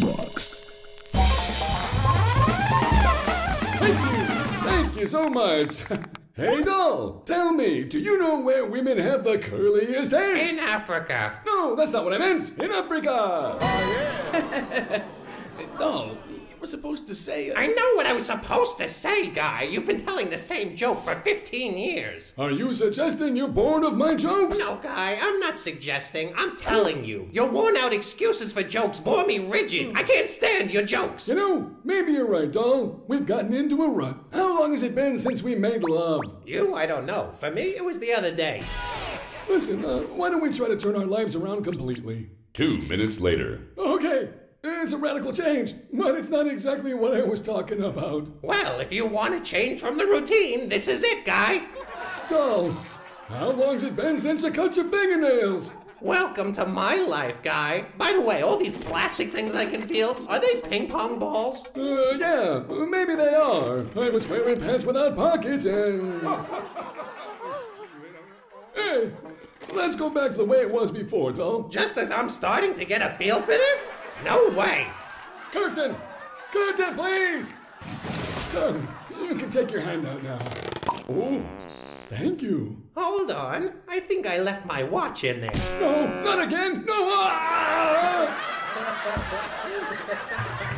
box. Thank you. Thank you so much. hey, doll, tell me, do you know where women have the curliest hair? In Africa. No, that's not what I meant. In Africa. Oh, yeah! doll, you were supposed to say. I know what I was supposed to say, Guy. You've been telling the same joke for 15 years. Are you suggesting you're bored of my jokes? No, Guy, I'm not suggesting. I'm telling you. Your worn out excuses for jokes bore me rigid. I can't stand your jokes. You know, maybe you're right, doll. We've gotten into a rut. How long has it been since we made love? You, I don't know. For me, it was the other day. Listen, uh, why don't we try to turn our lives around completely? Two minutes later. Okay, it's a radical change, but it's not exactly what I was talking about. Well, if you want to change from the routine, this is it, Guy. Doll, how long's it been since you cut your fingernails? Welcome to my life, Guy. By the way, all these plastic things I can feel, are they ping pong balls? Uh, yeah, maybe they are. I was wearing pants without pockets and. hey, let's go back to the way it was before, doll. Just as I'm starting to get a feel for this? No way. Curtain! Curtain, please! Come, you can take your hand out now. Oh, thank you. Hold on. I think I left my watch in there. No, not again! No! Ah!